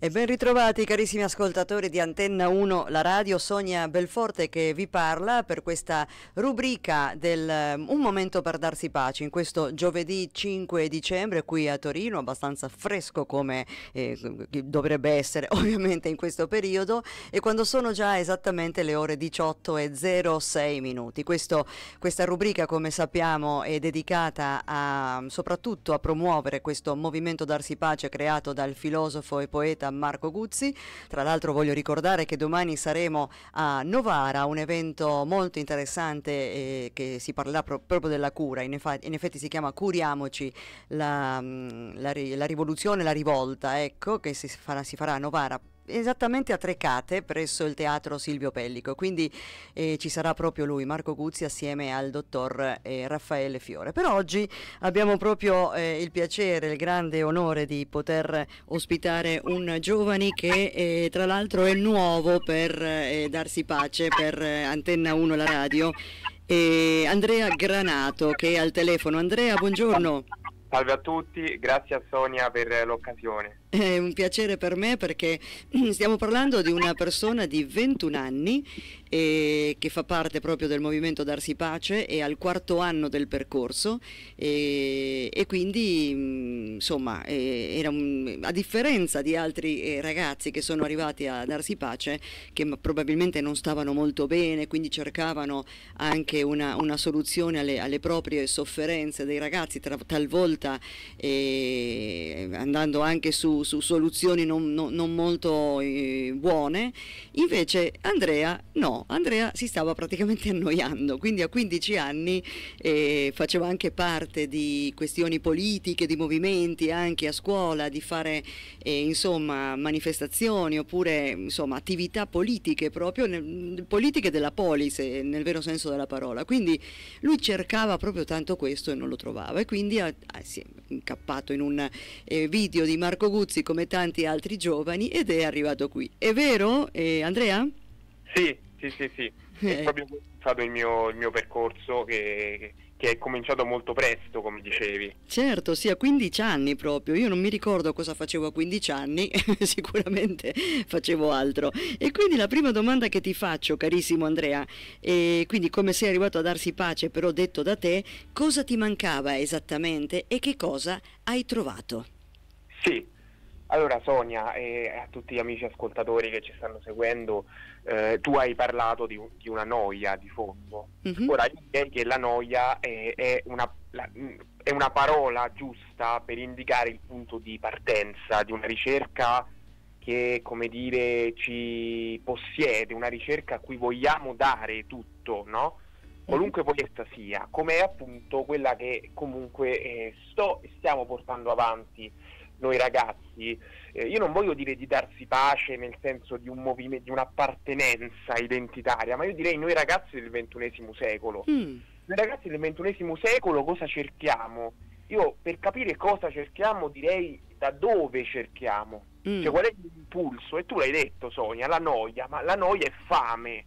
E ben ritrovati carissimi ascoltatori di Antenna 1, la radio. Sonia Belforte che vi parla per questa rubrica del um, Un momento per darsi pace. In questo giovedì 5 dicembre qui a Torino, abbastanza fresco come eh, dovrebbe essere ovviamente in questo periodo. E quando sono già esattamente le ore 18 e 06 minuti. Questo, questa rubrica come sappiamo è dedicata a, soprattutto a promuovere questo movimento darsi pace creato dal filosofo e poeta Marco Guzzi. Tra l'altro voglio ricordare che domani saremo a Novara, un evento molto interessante eh, che si parlerà pro- proprio della cura, in, in, effetti si chiama Curiamoci la, mm, la, la rivoluzione, la rivolta, ecco, che si farà, si farà a Novara esattamente a Trecate presso il teatro Silvio Pellico, quindi eh, ci sarà proprio lui, Marco Guzzi, assieme al dottor eh, Raffaele Fiore. Per oggi abbiamo proprio eh, il piacere, il grande onore di poter ospitare un giovane che eh, tra l'altro è nuovo per eh, darsi pace per eh, Antenna 1 la radio, Andrea Granato che è al telefono. Andrea, buongiorno. Salve a tutti, grazie a Sonia per l'occasione. È un piacere per me perché stiamo parlando di una persona di 21 anni eh, che fa parte proprio del movimento Darsi Pace e al quarto anno del percorso e, e quindi mm, insomma eh, un, a differenza di altri eh, ragazzi che sono arrivati a Darsi Pace che probabilmente non stavano molto bene quindi cercavano anche una, una soluzione alle, alle, proprie sofferenze dei ragazzi tra, talvolta eh, andando anche su, su soluzioni non, non, non molto eh, buone invece Andrea no Andrea si stava praticamente annoiando, quindi a 15 anni eh, faceva anche parte di questioni politiche, di movimenti anche a scuola, di fare eh, insomma manifestazioni oppure insomma attività politiche proprio, nel, politiche della polis nel vero senso della parola. Quindi lui cercava proprio tanto questo e non lo trovava e quindi ha, si è incappato in un eh, video di Marco Guzzi come tanti altri giovani ed è arrivato qui. È vero eh, Andrea? Sì, sì, sì, sì. È eh. proprio stato il mio, il mio percorso che, che, è cominciato molto presto, come dicevi. Certo, sì, a 15 anni proprio. Io non mi ricordo cosa facevo a 15 anni, sicuramente facevo altro. E quindi la prima domanda che ti faccio, carissimo Andrea, è quindi come sei arrivato a darsi pace, però detto da te, cosa ti mancava esattamente e che cosa hai trovato? Sì, allora Sonia e a tutti gli amici ascoltatori che ci stanno seguendo, eh, tu hai parlato di, di, una noia di fondo. Mm-hmm. Ora io direi che la noia è, è, una, la, è, una, parola giusta per indicare il punto di partenza di una ricerca che, come dire, ci possiede, una ricerca a cui vogliamo dare tutto, no? qualunque poi essa sia, come è appunto quella che comunque eh, sto e stiamo portando avanti noi ragazzi. Eh, io non voglio dire di darsi pace nel senso di, un movimento, di un'appartenenza identitaria, ma io direi noi ragazzi del XXI secolo. Mm. Noi ragazzi del XXI secolo cosa cerchiamo? Io per capire cosa cerchiamo direi da dove cerchiamo. Mm. Cioè qual è l'impulso? E tu l'hai detto Sonia, la noia, ma la noia è fame.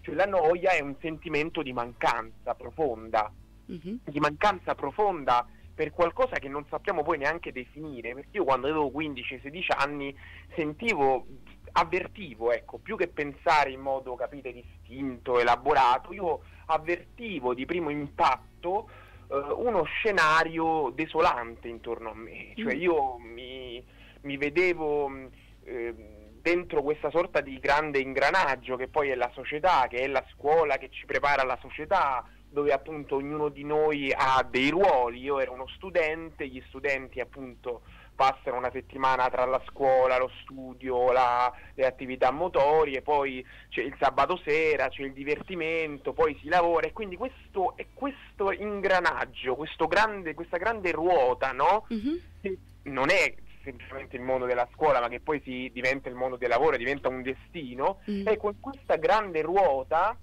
Cioè la noia è un sentimento di mancanza profonda, mm-hmm. di mancanza profonda per qualcosa che non sappiamo poi neanche definire, perché io quando avevo 15-16 anni sentivo, avvertivo, ecco, più che pensare in modo, capite, distinto, elaborato, io avvertivo di primo impatto eh, uno scenario desolante intorno a me, cioè mm. io mi, mi vedevo... Eh, dentro questa sorta di grande ingranaggio che poi è la società, che è la scuola che ci prepara alla società, dove appunto ognuno di noi ha dei ruoli, io ero uno studente, gli studenti appunto passano una settimana tra la scuola, lo studio, la, le attività motorie, poi c'è il sabato sera, c'è il divertimento, poi si lavora e quindi questo, è questo ingranaggio, questo grande, questa grande ruota, no? Mm-hmm. Che non è semplicemente il mondo della scuola, ma che poi si diventa il mondo del lavoro, diventa un destino, mm. e con questa grande ruota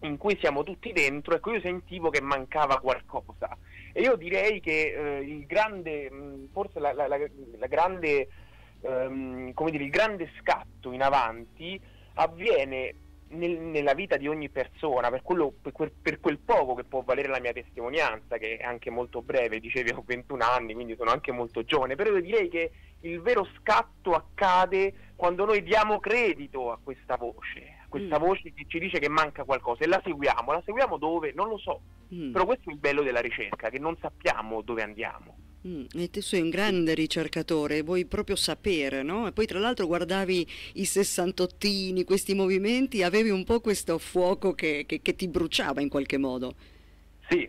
in cui siamo tutti dentro, ecco io sentivo che mancava qualcosa. E io direi che eh, il grande, forse la, la, la, la grande, ehm, come dire, il grande scatto in avanti avviene nel, nella vita di ogni persona, per, quello, per, quel, per, quel, poco che può valere la mia testimonianza, che è anche molto breve, dicevi ho 21 anni, quindi sono anche molto giovane, però io direi che il vero scatto accade quando noi diamo credito a questa voce, a questa mm. voce che ci dice che manca qualcosa e la seguiamo. La seguiamo dove? Non lo so. Mm. Però questo è il bello della ricerca, che non sappiamo dove andiamo. Mm, e te sei un grande ricercatore, vuoi proprio sapere, no? E poi tra l'altro guardavi i sessantottini, questi movimenti, avevi un po' questo fuoco che, che, che ti bruciava in qualche modo. Sì,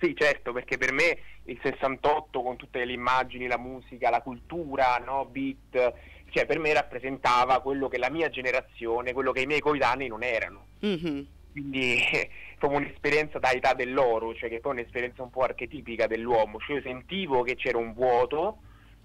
sì, certo, perché per me il 68 con tutte le immagini, la musica, la cultura, no? beat, cioè per me rappresentava quello che la mia generazione, quello che i miei coetanei non erano. Mm-hmm. Quindi proprio un'esperienza da età dell'oro, cioè che poi è un'esperienza un po' archetipica dell'uomo, cioè io sentivo che c'era un vuoto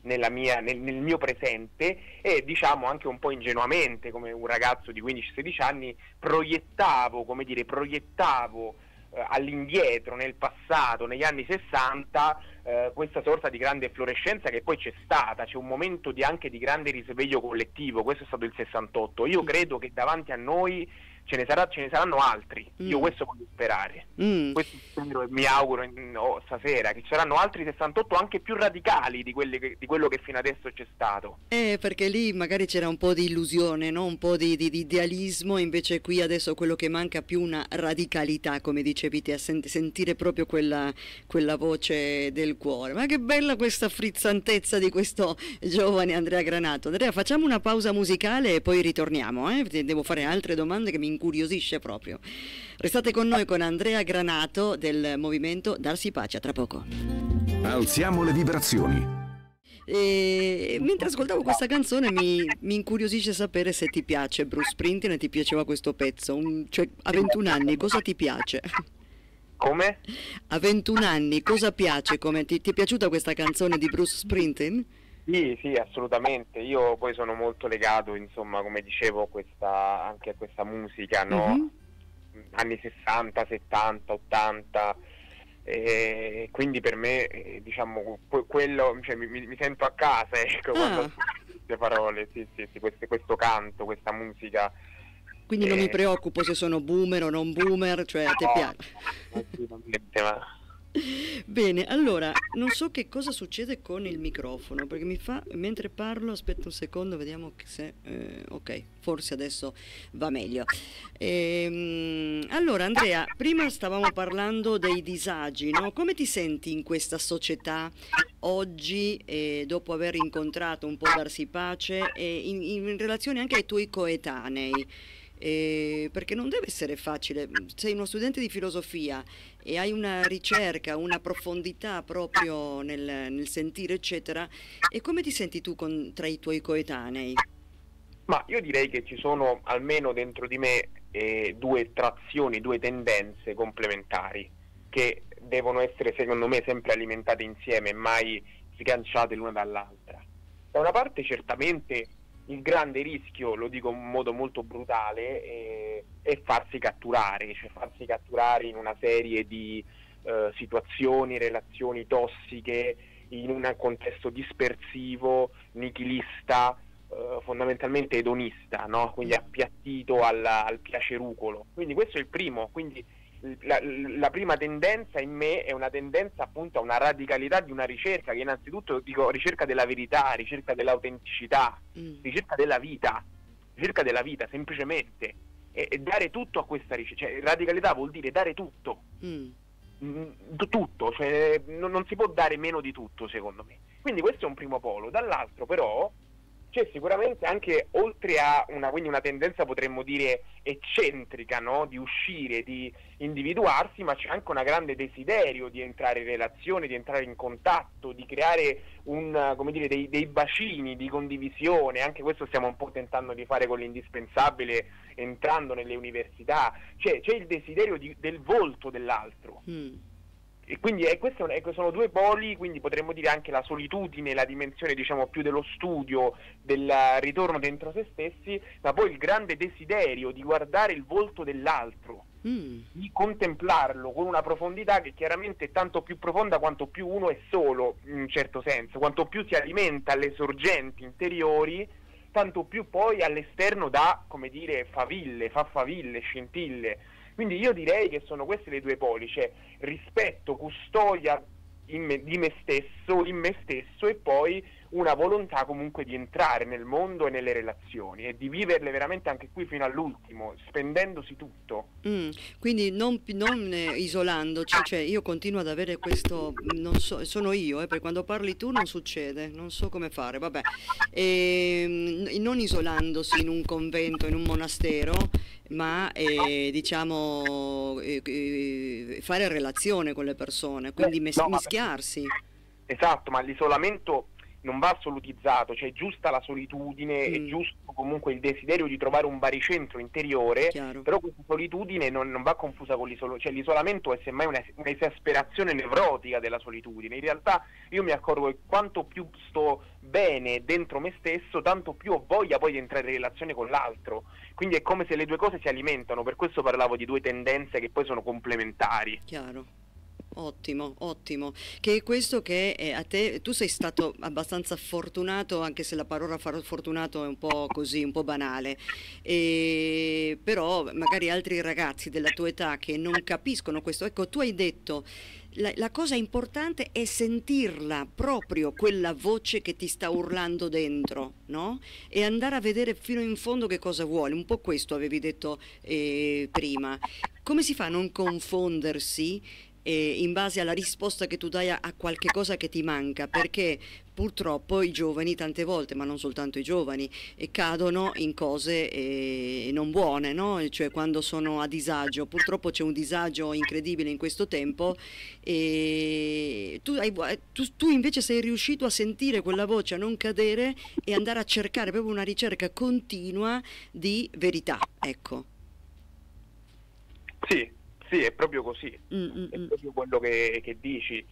mia, nel, nel, mio presente e diciamo anche un po' ingenuamente come un ragazzo di 15-16 anni proiettavo, come dire, proiettavo eh, all'indietro, nel passato, negli anni 60, eh, questa sorta di grande efflorescenza che poi c'è stata, c'è un momento di, anche di grande risveglio collettivo, questo è stato il 68. Io credo che davanti a noi ce ne, sarà, ce ne saranno altri. Mm. Io questo voglio sperare. Mm. Questo spero, mi auguro oh, stasera che ci saranno altri 68 anche più radicali di, che, di, quello che fino adesso c'è stato. Eh, perché lì magari c'era un po' di illusione, no? un po' di, di, di, idealismo, invece qui adesso quello che manca è più una radicalità, come dicevi te, a sent- sentire proprio quella, quella voce del cuore. Ma che bella questa frizzantezza di questo giovane Andrea Granato. Andrea, facciamo una pausa musicale e poi ritorniamo. Eh? Devo fare altre domande che mi incuriosisce proprio. Restate con noi con Andrea Granato del movimento Darsi Pace, tra poco. Alziamo le vibrazioni. E mentre ascoltavo questa canzone mi, mi, incuriosisce sapere se ti piace Bruce Springsteen e ti piaceva questo pezzo. Un, cioè, a 21 anni cosa ti piace? Come? A 21 anni cosa piace? Come, ti, ti, è piaciuta questa canzone di Bruce Springsteen? Sì, sì, assolutamente. Io poi sono molto legato, insomma, come dicevo, questa, anche a questa musica, no? Mm-hmm. Anni 60, 70, 80. E quindi per me, eh, diciamo, quello, cioè, mi, mi, sento a casa, ecco, ah. quando queste parole, sì, sì, sì, questo, questo canto, questa musica. Quindi eh, non mi preoccupo se sono boomer o non boomer, cioè a te piace. Assolutamente, ma Bene, allora, non so che cosa succede con il microfono, perché mi fa, mentre parlo, aspetta un secondo, vediamo se, eh, ok, forse adesso va meglio. Ehm, allora, Andrea, prima stavamo parlando dei disagi, no? Come ti senti in questa società oggi, eh, dopo aver incontrato un po' Darsi Pace, e in, in relazione anche ai tuoi coetanei? Eh, perché non deve essere facile. Sei uno studente di filosofia e hai una ricerca, una profondità proprio nel, nel sentire, eccetera. E come ti senti tu con, tra i tuoi coetanei? Ma io direi che ci sono almeno dentro di me eh, due trazioni, due tendenze complementari che devono essere secondo me sempre alimentate insieme mai sganciate l'una dall'altra. Da una parte certamente il grande rischio, lo dico in modo molto brutale, è, è farsi catturare, cioè farsi catturare in una serie di eh, situazioni, relazioni tossiche, in un contesto dispersivo, nichilista, eh, fondamentalmente edonista, no? quindi appiattito al, al piacerucolo. Quindi questo è il primo, quindi la, la, prima tendenza in me è una tendenza appunto a una radicalità di una ricerca che innanzitutto dico ricerca della verità, ricerca dell'autenticità, mm. ricerca della vita, ricerca della vita semplicemente e, e dare tutto a questa ricerca, cioè radicalità vuol dire dare tutto, mm. Mm, tutto, cioè, non, non si può dare meno di tutto secondo me. Quindi questo è un primo polo, dall'altro però c'è sicuramente anche, oltre a una, una tendenza potremmo dire eccentrica, no? di uscire, di individuarsi, ma c'è anche un grande desiderio di entrare in relazione, di entrare in contatto, di creare un, dire, dei, dei, bacini di condivisione, anche questo stiamo un po' tentando di fare con l'indispensabile entrando nelle università, cioè, c'è il desiderio di, del volto dell'altro. Mm e quindi eh, questi sono due poli, quindi potremmo dire anche la solitudine, la dimensione diciamo più dello studio, del ritorno dentro se stessi, ma poi il grande desiderio di guardare il volto dell'altro, mm. di contemplarlo con una profondità che chiaramente è tanto più profonda quanto più uno è solo, in un certo senso, quanto più si alimenta alle sorgenti interiori, tanto più poi all'esterno dà, come dire, faville, fa faville, scintille quindi io direi che sono queste le due poli, cioè rispetto, custodia me, di me stesso, in me stesso e poi una volontà comunque di entrare nel mondo e nelle relazioni e di viverle veramente anche qui fino all'ultimo, spendendosi tutto. Mm, quindi non, non eh, isolandoci, cioè io continuo ad avere questo, non so, sono io, eh, perché quando parli tu non succede, non so come fare, vabbè, e, ehm, non isolandosi in un convento, in un monastero, ma eh, diciamo eh, eh, fare relazione con le persone, quindi mes- no, mischiarsi. Esatto, ma l'isolamento non va assolutizzato, cioè è giusta la solitudine, mm. è giusto comunque il desiderio di trovare un baricentro interiore, Chiaro. però questa solitudine non, non va confusa con l'isolamento, cioè l'isolamento è semmai un'esasperazione nevrotica della solitudine, in realtà io mi accorgo che quanto più sto bene dentro me stesso, tanto più ho voglia poi di entrare in relazione con l'altro, quindi è come se le due cose si alimentano, per questo parlavo di due tendenze che poi sono complementari. Chiaro. Ottimo, ottimo. Che è questo che eh, a te, tu sei stato abbastanza fortunato, anche se la parola fortunato è un po' così, un po' banale, e, però magari altri ragazzi della tua età che non capiscono questo, ecco, tu hai detto la, la, cosa importante è sentirla proprio quella voce che ti sta urlando dentro, no? E andare a vedere fino in fondo che cosa vuole. Un po' questo avevi detto eh, prima. Come si fa a non confondersi eh, in base alla risposta che tu dai a, a, qualche cosa che ti manca, perché purtroppo i giovani tante volte, ma non soltanto i giovani, eh, cadono in cose eh, non buone, no? cioè quando sono a disagio. Purtroppo c'è un disagio incredibile in questo tempo e tu, hai, tu, tu invece sei riuscito a sentire quella voce, a non cadere e andare a cercare proprio una ricerca continua di verità. Ecco. Sì, sì, è proprio così, Mm-mm. è mm. proprio quello che, che dici.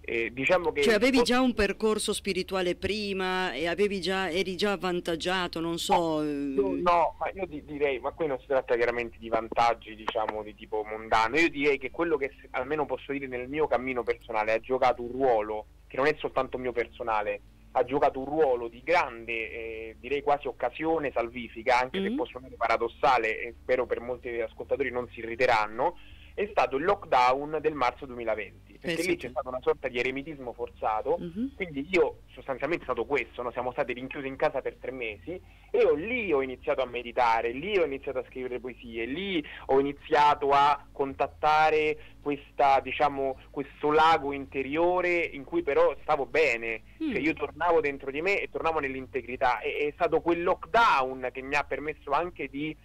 Eh, diciamo che cioè avevi già un percorso spirituale prima e già, eri già avvantaggiato, non so... No, eh, no, ma io ti direi, ma qui non si tratta chiaramente di vantaggi, diciamo, di tipo mondano, io direi che quello che almeno posso dire nel mio cammino personale ha giocato un ruolo, che non è soltanto mio personale, ha giocato un ruolo di grande, eh, direi quasi occasione salvifica, anche mm-hmm. se può suonare paradossale e spero per molti ascoltatori non si irriteranno, è stato il lockdown del marzo 2020, perché Penso lì c'è stata una sorta di eremitismo forzato, uh-huh. quindi io sostanzialmente è stato questo, no? siamo stati rinchiusi in casa per tre mesi e io lì ho iniziato a meditare, lì ho iniziato a scrivere poesie, lì ho iniziato a contattare questa, diciamo, questo lago interiore in cui però stavo bene, mm. cioè io tornavo dentro di me e tornavo nell'integrità, e, è stato quel lockdown che mi ha permesso anche di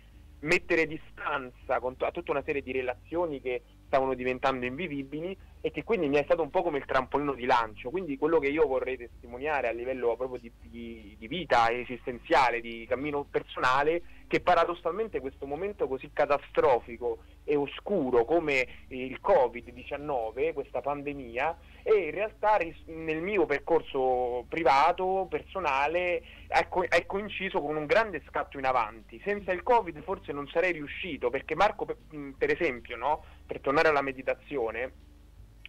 mettere distanza a tutta una serie di relazioni che stavano diventando invivibili e che quindi mi è stato un po' come il trampolino di lancio. Quindi quello che io vorrei testimoniare a livello proprio di, di, di vita esistenziale, di cammino personale, che paradossalmente questo momento così catastrofico e oscuro come il Covid-19, questa pandemia, e in realtà nel mio percorso privato, personale, ha, co- è coinciso con un grande scatto in avanti. Senza il Covid forse non sarei riuscito, perché Marco, per esempio, no? per tornare alla meditazione,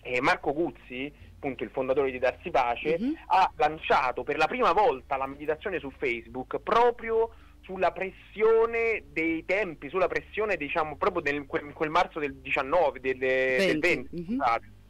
eh, Marco Guzzi, appunto il fondatore di Darsi Pace, mm-hmm. ha lanciato per la prima volta la meditazione su Facebook proprio sulla pressione dei tempi, sulla pressione diciamo proprio in quel, quel, marzo del 19, del 20, del 20 mm-hmm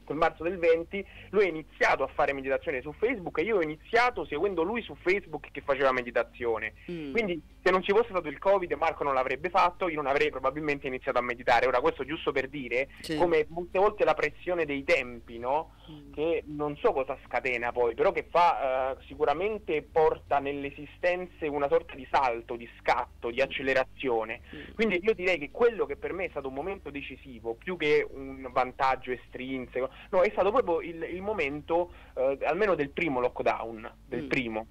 quel marzo del 20, lui ha iniziato a fare meditazione su Facebook e io ho iniziato seguendo lui su Facebook che faceva meditazione. Mm. Quindi se non ci fosse stato il Covid Marco non l'avrebbe fatto, io non avrei probabilmente iniziato a meditare. Ora questo giusto per dire sì. come molte volte la pressione dei tempi, no? Mm. Che non so cosa scatena poi, però che fa uh, sicuramente porta nelle esistenze una sorta di salto, di scatto, di accelerazione. Mm. Quindi io direi che quello che per me è stato un momento decisivo, più che un vantaggio estrinseco, no, è stato proprio il, il momento, eh, almeno del primo lockdown, del mm. primo.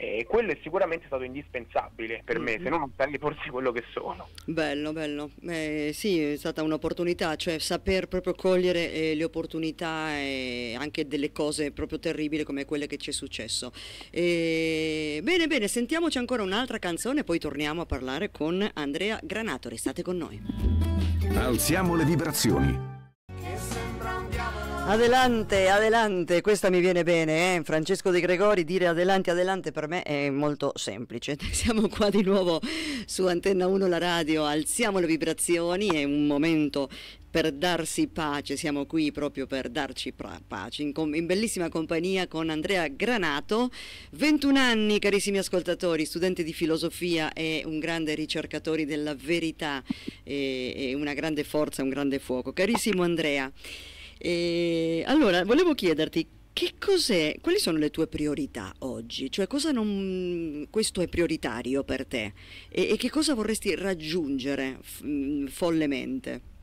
E quello è sicuramente stato indispensabile per me, mm. se no non sarei forse quello che sono. Bello, bello. Eh, sì, è stata un'opportunità, cioè saper proprio cogliere eh, le opportunità e anche delle cose proprio terribili come quelle che ci è successo. E... Bene, bene, sentiamoci ancora un'altra canzone, poi torniamo a parlare con Andrea Granato. Restate con noi. Alziamo le vibrazioni. Adelante, adelante, questa mi viene bene, eh? Francesco De Gregori, dire adelante, adelante per me è molto semplice. Siamo qua di nuovo su Antenna 1 la radio, alziamo le vibrazioni, è un momento per darsi pace, siamo qui proprio per darci pace, in, in, bellissima compagnia con Andrea Granato, 21 anni carissimi ascoltatori, studente di filosofia e un grande ricercatore della verità e, e una grande forza, un grande fuoco. Carissimo Andrea, e, allora volevo chiederti che cos'è, quali sono le tue priorità oggi? Cioè cosa non, questo è prioritario per te e, e che cosa vorresti raggiungere f, follemente?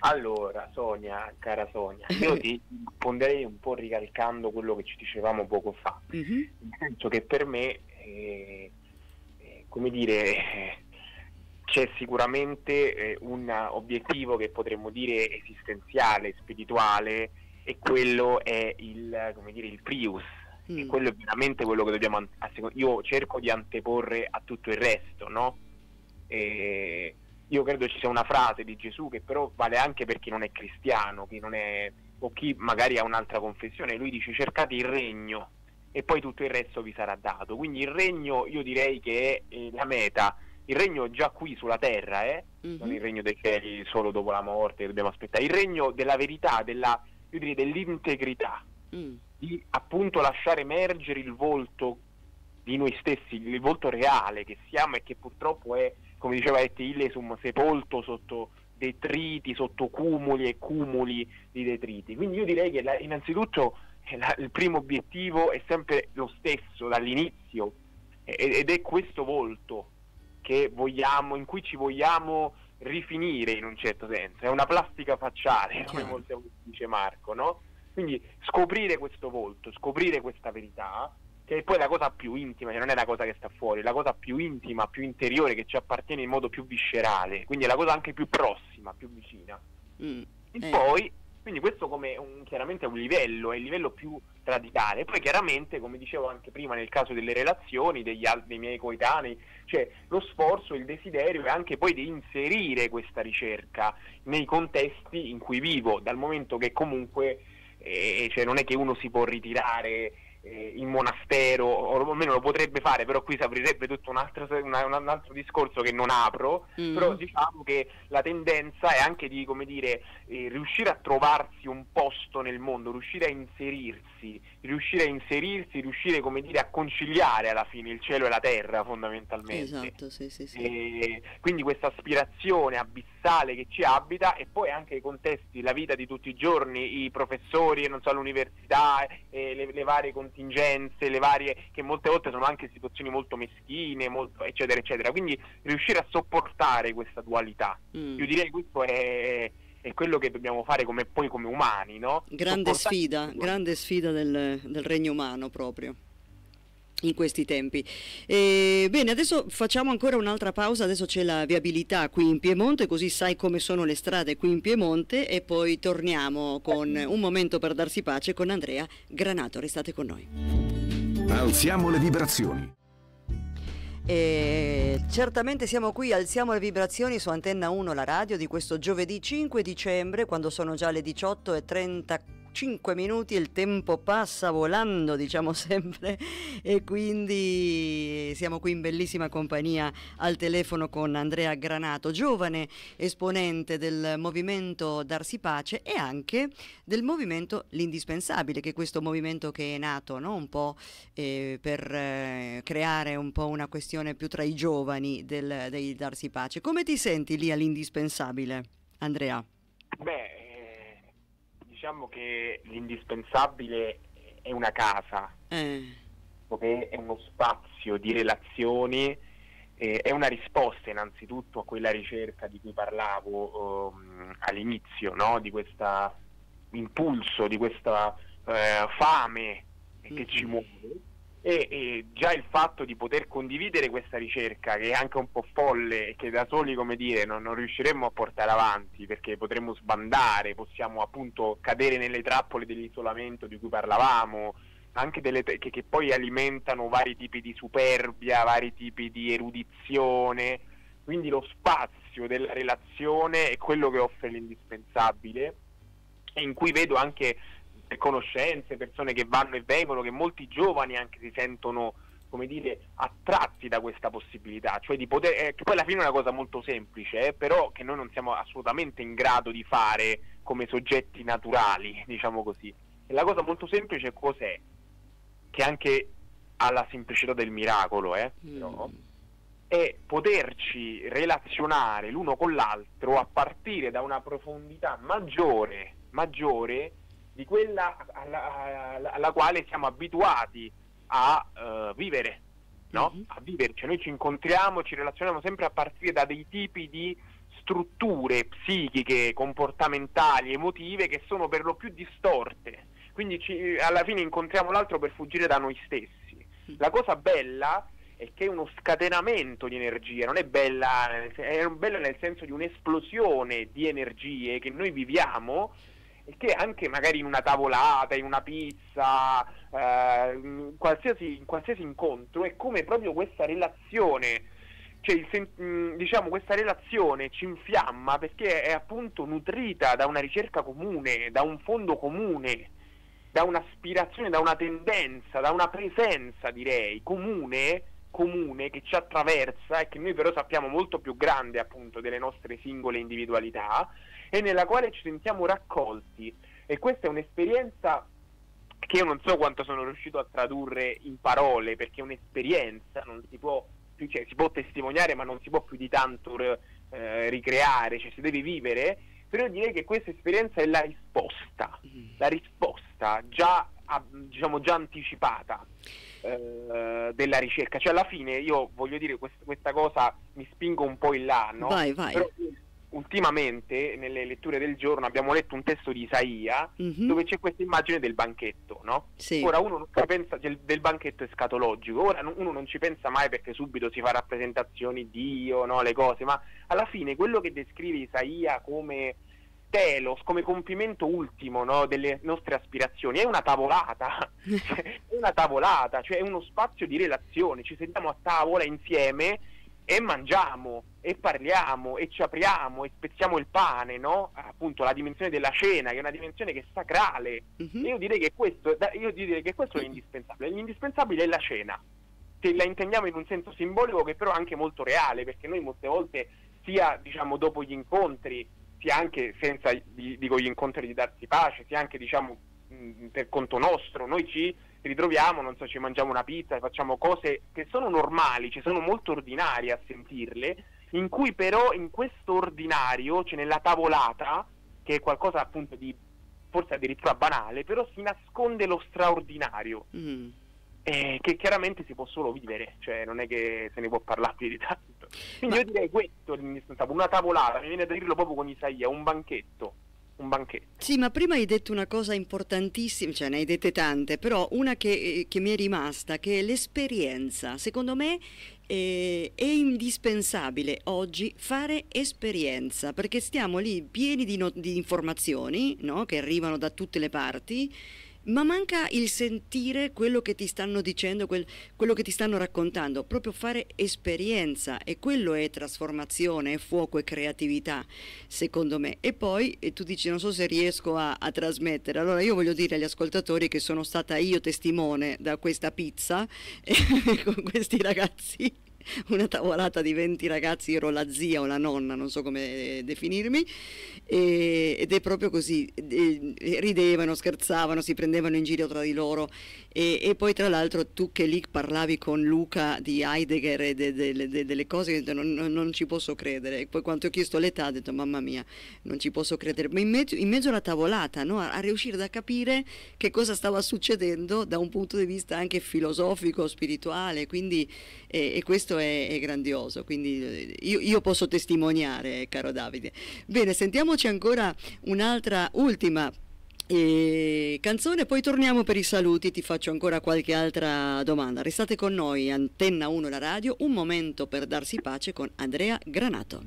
Allora, Sonia, cara Sonia, io ti risponderei un po' ricalcando quello che ci dicevamo poco fa, mm-hmm. nel senso che per me, eh, eh, come dire, c'è sicuramente eh, un obiettivo che potremmo dire esistenziale, spirituale, e quello è il, dire, il Prius, mm. e quello è veramente quello che dobbiamo, io cerco di anteporre a tutto il resto, no? E, io credo ci sia una frase di Gesù che però vale anche per chi non è cristiano, chi non è, o chi magari ha un'altra confessione, lui dice cercate il regno e poi tutto il resto vi sarà dato. Quindi il regno io direi che è eh, la meta, il regno è già qui sulla terra, eh? mm-hmm. non il regno dei cieli solo dopo la morte, dobbiamo aspettare, il regno della verità, della, io direi dell'integrità, mm. di appunto lasciare emergere il volto di noi stessi, il volto reale che siamo e che purtroppo è come diceva Etty Illesum, sepolto sotto detriti, sotto cumuli e cumuli di detriti. Quindi io direi che la, innanzitutto eh, la, il primo obiettivo è sempre lo stesso dall'inizio ed è questo volto vogliamo, in cui ci vogliamo rifinire in un certo senso, è una plastica facciale, come molte volte dice Marco, no? Quindi scoprire questo volto, scoprire questa verità che è poi la cosa più intima, cioè non è la cosa che sta fuori, è la cosa più intima, più interiore, che ci appartiene in modo più viscerale, quindi è la cosa anche più prossima, più vicina. Mm, e eh. poi, quindi questo come un, chiaramente è un livello, è il livello più radicale. Poi chiaramente, come dicevo anche prima nel caso delle relazioni, degli, dei miei coetanei, cioè lo sforzo, il desiderio è anche poi di inserire questa ricerca nei contesti in cui vivo, dal momento che comunque eh, cioè non è che uno si può ritirare eh, in monastero, o almeno lo potrebbe fare, però qui si aprirebbe tutto un altro, una, un altro discorso che non apro, mm. però diciamo che la tendenza è anche di, come dire, eh, riuscire a trovarsi un posto nel mondo, riuscire a inserirsi, riuscire a inserirsi, riuscire, come dire, a conciliare alla fine il cielo e la terra fondamentalmente. Esatto, sì, sì, sì. E quindi questa aspirazione abissale che ci abita e poi anche i contesti, la vita di tutti i giorni, i professori, non so, l'università, eh, le, le varie condizioni contingenze, le varie, che molte volte sono anche situazioni molto meschine, molto, eccetera, eccetera. Quindi riuscire a sopportare questa dualità. Mm. Io direi che questo è, è quello che dobbiamo fare come, poi come umani, no? Grande sfida, grande sfida del, del regno umano proprio in questi tempi. E, bene, adesso facciamo ancora un'altra pausa, adesso c'è la viabilità qui in Piemonte, così sai come sono le strade qui in Piemonte e poi torniamo con un momento per darsi pace con Andrea Granato, restate con noi. Alziamo le vibrazioni. E certamente siamo qui, alziamo le vibrazioni su Antenna 1, la radio di questo giovedì 5 dicembre, quando sono già le 18.34 5 minuti il tempo passa volando, diciamo sempre, e quindi siamo qui in bellissima compagnia al telefono con Andrea Granato, giovane esponente del movimento Darsi Pace e anche del movimento L'Indispensabile, che è questo movimento che è nato no? un po' eh, per eh, creare un po' una questione più tra i giovani del, dei Darsi Pace. Come ti senti lì all'Indispensabile, Andrea? Beh, diciamo che l'indispensabile è una casa, eh. è uno spazio di relazioni, eh, è una risposta innanzitutto a quella ricerca di cui parlavo um, all'inizio, no? di questo impulso, di questa eh, fame che mm-hmm. ci muove e, e, già il fatto di poter condividere questa ricerca che è anche un po' folle e che da soli come dire non, non riusciremmo a portare avanti perché potremmo sbandare, possiamo appunto cadere nelle trappole dell'isolamento di cui parlavamo anche delle, che, che poi alimentano vari tipi di superbia, vari tipi di erudizione. Quindi lo spazio della relazione è quello che offre l'indispensabile e in cui vedo anche conoscenze, persone che vanno e vengono, che molti giovani anche si sentono come dire, attratti da questa possibilità, cioè di poter, eh, che poi alla fine è una cosa molto semplice, eh, però che noi non siamo assolutamente in grado di fare come soggetti naturali, diciamo così. E la cosa molto semplice cos'è? Che anche ha la semplicità del miracolo, eh, mm. è poterci relazionare l'uno con l'altro a partire da una profondità maggiore, maggiore di quella alla, alla, alla quale siamo abituati a uh, vivere, no? Mm-hmm. A vivere, cioè noi ci incontriamo, ci relazioniamo sempre a partire da dei tipi di strutture psichiche, comportamentali, emotive che sono per lo più distorte. Quindi ci, alla fine incontriamo l'altro per fuggire da noi stessi. Mm. La cosa bella è che è uno scatenamento di energie, non è bella, è bella nel senso di un'esplosione di energie che noi viviamo e che anche magari in una tavolata, in una pizza, eh, in, qualsiasi, in qualsiasi incontro, è come proprio questa relazione cioè il, mm, diciamo questa relazione ci infiamma perché è appunto nutrita da una ricerca comune, da un fondo comune, da un'aspirazione, da una tendenza, da una presenza direi comune, comune che ci attraversa e che noi però sappiamo molto più grande appunto delle nostre singole individualità e nella quale ci sentiamo raccolti e questa è un'esperienza che io non so quanto sono riuscito a tradurre in parole perché è un'esperienza, non si può, cioè, si può testimoniare ma non si può più di tanto eh, ricreare, cioè si deve vivere, però direi che questa esperienza è la risposta, mm. la risposta già, diciamo, già anticipata. Eh, della ricerca, cioè alla fine io voglio dire questa, questa cosa mi spingo un po' in là, no? Vai, vai. Però ultimamente nelle letture del giorno abbiamo letto un testo di Isaia mm-hmm. dove c'è questa immagine del banchetto, no? Sì. Ora uno non pensa del, del, banchetto escatologico, ora uno non ci pensa mai perché subito si fa rappresentazioni di Dio, no? le cose, ma alla fine quello che descrive Isaia come telos, come compimento ultimo no? delle nostre aspirazioni, è una tavolata, è una tavolata, cioè è uno spazio di relazione, ci sediamo a tavola insieme e mangiamo e parliamo e ci apriamo e spezziamo il pane, no? Appunto la dimensione della cena, che è una dimensione che è sacrale. Uh-huh. Io, direi che questo, io direi che questo è l'indispensabile. L'indispensabile è la cena, se la intendiamo in un senso simbolico che però è anche molto reale, perché noi molte volte, sia diciamo dopo gli incontri, sia anche senza dico, gli incontri di darsi pace, sia anche diciamo per conto nostro, noi ci ritroviamo, non so, ci mangiamo una pizza, facciamo cose che sono normali, ci sono molto ordinarie a sentirle, in cui però in questo ordinario, cioè nella tavolata, che è qualcosa appunto di forse addirittura banale, però si nasconde lo straordinario. Mm. Eh, che chiaramente si può solo vivere, cioè non è che se ne può parlare più di tanto. Quindi Ma... io direi questo una tavolata, mi viene da dirlo proprio con Isaia, un banchetto un banchetto. Sì, ma prima hai detto una cosa importantissima, cioè ne hai dette tante, però una che, eh, che mi è rimasta, che è l'esperienza. Secondo me eh, è indispensabile oggi fare esperienza, perché stiamo lì pieni di, no, di informazioni no? che arrivano da tutte le parti ma manca il sentire quello che ti stanno dicendo, quel, quello che ti stanno raccontando, proprio fare esperienza e quello è trasformazione, è fuoco e creatività, secondo me. E poi e tu dici non so se riesco a, a, trasmettere, allora io voglio dire agli ascoltatori che sono stata io testimone da questa pizza con questi ragazzi una tavolata di 20 ragazzi, ero la zia o la nonna, non so come definirmi, e, ed è proprio così, e, ridevano, scherzavano, si prendevano in giro tra di loro e, e, poi tra l'altro tu che lì parlavi con Luca di Heidegger e de, de, de, delle cose, non, non, non, ci posso credere. E poi quando ho chiesto l'età ho detto mamma mia, non ci posso credere. Ma in mezzo, in mezzo alla tavolata, no? a, a, riuscire a capire che cosa stava succedendo da un punto di vista anche filosofico, spirituale. Quindi, e, e questo è, è, grandioso. Quindi eh, io, io posso testimoniare, caro Davide. Bene, sentiamoci ancora un'altra ultima e canzone, poi torniamo per i saluti, ti faccio ancora qualche altra domanda. Restate con noi, Antenna 1 la radio, un momento per darsi pace con Andrea Granato.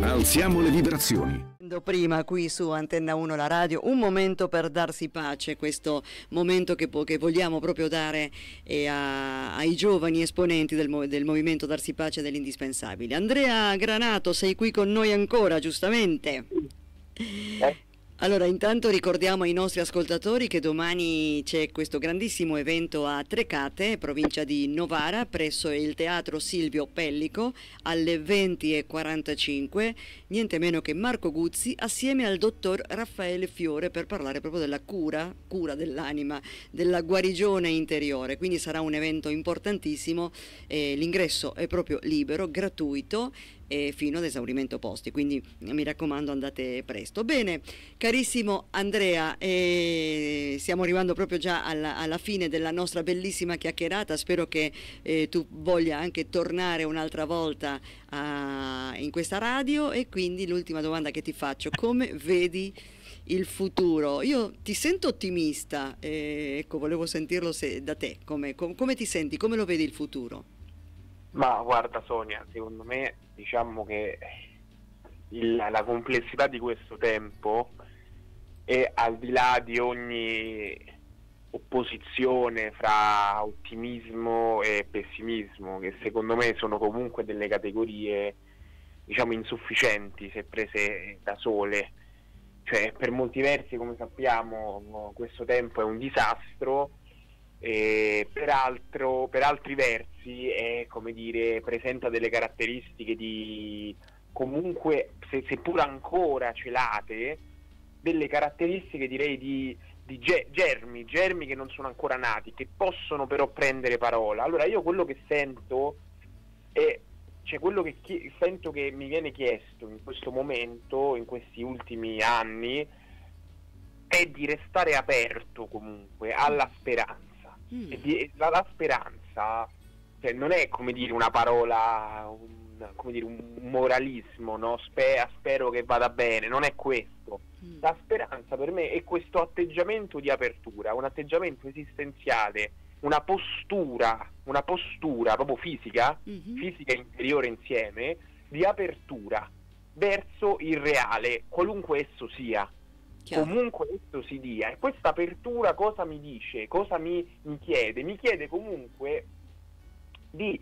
Alziamo le vibrazioni. Prima qui su Antenna 1 la radio, un momento per darsi pace, questo momento che, che vogliamo proprio dare eh, a, ai giovani esponenti del, del, movimento Darsi Pace dell'indispensabile. Andrea Granato, sei qui con noi ancora, giustamente? Eh? Allora, intanto ricordiamo ai nostri ascoltatori che domani c'è questo grandissimo evento a Trecate, provincia di Novara, presso il Teatro Silvio Pellico, alle 20.45, niente meno che Marco Guzzi assieme al dottor Raffaele Fiore per parlare proprio della cura, cura dell'anima, della guarigione interiore. Quindi sarà un evento importantissimo, eh, l'ingresso è proprio libero, gratuito e fino ad esaurimento posti, quindi mi raccomando andate presto. Bene, carissimo Andrea, eh, stiamo arrivando proprio già alla, alla, fine della nostra bellissima chiacchierata, spero che eh, tu voglia anche tornare un'altra volta a, in questa radio e quindi l'ultima domanda che ti faccio, come vedi il futuro. Io ti sento ottimista, eh, ecco, volevo sentirlo se, da te, come, com, come ti senti, come lo vedi il futuro? Ma guarda Sonia, secondo me diciamo che il, la complessità di questo tempo è al di là di ogni opposizione fra ottimismo e pessimismo, che secondo me sono comunque delle categorie diciamo insufficienti se prese da sole. Cioè, per molti versi, come sappiamo, questo tempo è un disastro e peraltro per altri versi è dire presenta delle caratteristiche di comunque se, seppur ancora celate delle caratteristiche direi di, di ge- germi germi che non sono ancora nati che possono però prendere parola. Allora io quello che sento è cioè quello che chi- sento che mi viene chiesto in questo momento in questi ultimi anni è di restare aperto comunque alla speranza Mm. Di, la, la, speranza cioè, non è come dire una parola, un, come dire, un moralismo, no? Spe, spero che vada bene, non è questo. Mm. La speranza per me è questo atteggiamento di apertura, un atteggiamento esistenziale, una postura, una postura proprio fisica, mm-hmm. fisica interiore insieme, di apertura verso il reale, qualunque esso sia. Chiaro. comunque esso si dia. E questa apertura cosa mi dice? Cosa mi, mi chiede? Mi chiede comunque di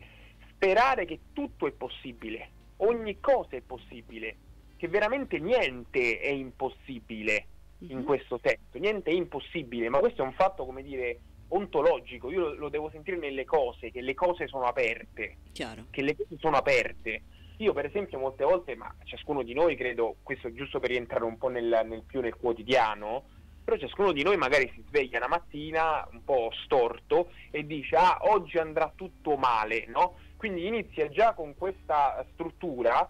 sperare che tutto è possibile, ogni cosa è possibile, che veramente niente è impossibile mm-hmm. in mhm. questo senso, niente è impossibile, ma questo è un fatto, come dire, ontologico, io lo, lo devo sentire nelle cose, che le cose sono aperte, Chiaro. che le cose sono aperte io per esempio molte volte, ma ciascuno di noi credo, questo è giusto per rientrare un po' nel, nel più nel quotidiano, però ciascuno di noi magari si sveglia una mattina un po' storto e dice ah oggi andrà tutto male, no? Quindi inizia già con questa struttura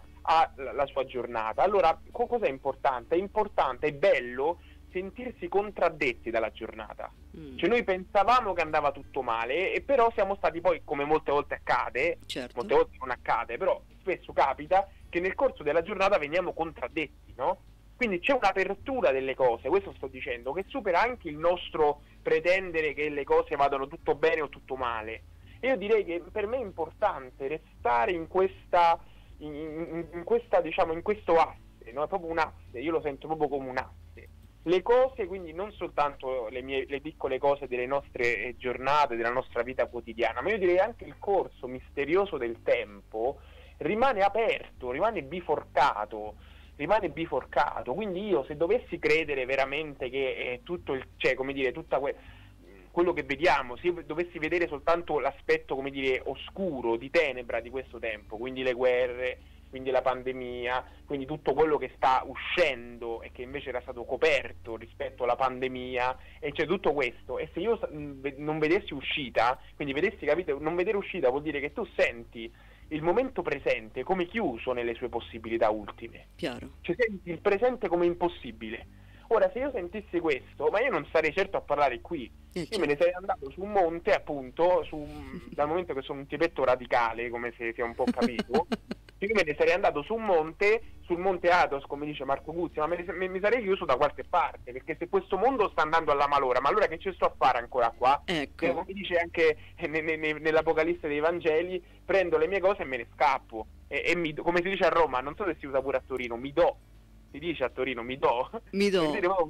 la, la sua giornata. Allora, co- cosa è importante? È importante, è bello sentirsi contraddetti dalla giornata. Mm. Cioè noi pensavamo che andava tutto male e però siamo stati poi, come molte volte accade, certo. molte volte non accade, però spesso capita che nel corso della giornata veniamo contraddetti, no? Quindi c'è un'apertura delle cose, questo sto dicendo, che supera anche il nostro pretendere che le cose vadano tutto bene o tutto male. E io direi che per me è importante restare in questa, in, in, in questa diciamo, in questo asse, no? È proprio un asse, io lo sento proprio come un asse le cose, quindi non soltanto le, mie, le piccole cose delle nostre eh, giornate, della nostra vita quotidiana, ma io direi anche il corso misterioso del tempo rimane aperto, rimane biforcato, rimane biforcato. Quindi io se dovessi credere veramente che è tutto il, cioè, come dire, tutta que- quello che vediamo, se io dovessi vedere soltanto l'aspetto, come dire, oscuro, di tenebra di questo tempo, quindi le guerre, quindi la pandemia, quindi tutto quello che sta uscendo e che invece era stato coperto rispetto alla pandemia, e c'è tutto questo. E se io non vedessi uscita, quindi vedessi, capite, non vedere uscita vuol dire che tu senti il momento presente come chiuso nelle sue possibilità ultime. Chiaro. Cioè senti il presente come impossibile. Ora, se io sentissi questo, ma io non sarei certo a parlare qui, eh, io certo. me ne sarei andato su un monte, appunto, su, dal momento che sono un tipetto radicale, come se sia un po' capito, io me ne sarei andato su un monte, sul monte Athos, come dice Marco Guzzi, ma me ne, mi sarei chiuso da qualche parte, perché se questo mondo sta andando alla malora, ma allora che ci sto a fare ancora qua? Ecco. come dice anche ne, ne, nell'Apocalisse dei Vangeli, prendo le mie cose e me ne scappo. E, e mi, come si dice a Roma, non so se si usa pure a Torino, mi do si dice a Torino mi do. Mi do.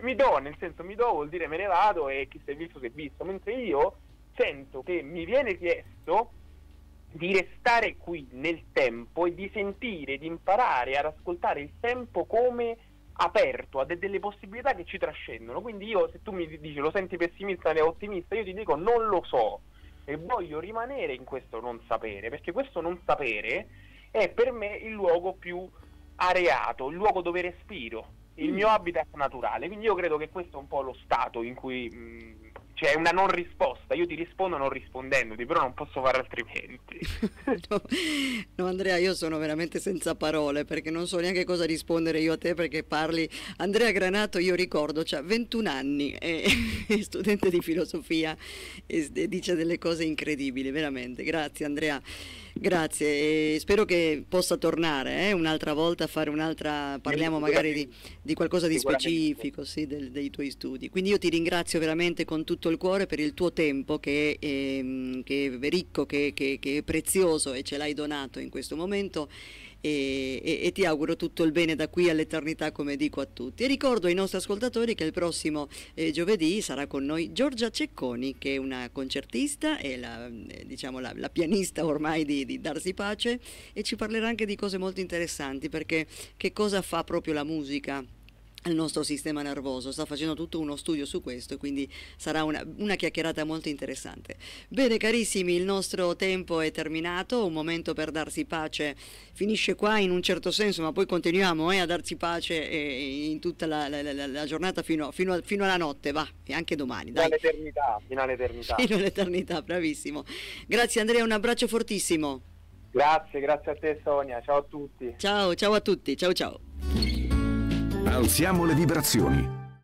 Mi, do, nel senso mi do vuol dire me ne vado e chi si è visto si è visto, mentre io sento che mi viene chiesto di restare qui nel tempo e di sentire, di imparare ad ascoltare il tempo come aperto a de- delle possibilità che ci trascendono. Quindi io, se tu mi dici lo senti pessimista o ottimista, io ti dico non lo so e voglio rimanere in questo non sapere, perché questo non sapere è per me il luogo più areato, il luogo dove respiro, il mm. mio habitat naturale. Quindi io credo che questo è un po' lo stato in cui mh, c'è una non risposta. Io ti rispondo non rispondendoti, però non posso fare altrimenti. no, no, Andrea, io sono veramente senza parole perché non so neanche cosa rispondere io a te perché parli. Andrea Granato, io ricordo, ha cioè 21 anni, è, è studente di filosofia e dice delle cose incredibili, veramente. Grazie Andrea. Grazie, e spero che possa tornare eh, un'altra volta a fare un'altra, parliamo magari di, di qualcosa di specifico sì, del, dei tuoi studi. Quindi io ti ringrazio veramente con tutto il cuore per il tuo tempo che è, ehm, che è ricco, che, che, che è prezioso e ce l'hai donato in questo momento e, e, e, ti auguro tutto il bene da qui all'eternità come dico a tutti. E ricordo ai nostri ascoltatori che il prossimo eh, giovedì sarà con noi Giorgia Cecconi che è una concertista e la, eh, diciamo la, la pianista ormai di, di, Darsi Pace e ci parlerà anche di cose molto interessanti perché che cosa fa proprio la musica al nostro sistema nervoso, sta facendo tutto uno studio su questo, quindi sarà una, una, chiacchierata molto interessante. Bene carissimi, il nostro tempo è terminato, un momento per darsi pace finisce qua in un certo senso, ma poi continuiamo eh, a darci pace eh, in tutta la, la, la, la giornata fino, fino, fino, alla notte, va, e anche domani. Fino all'eternità, fino all'eternità. Fino all'eternità, bravissimo. Grazie Andrea, un abbraccio fortissimo. Grazie, grazie a te Sonia, ciao a tutti. Ciao, ciao a tutti, ciao ciao. Alziamo le vibrazioni.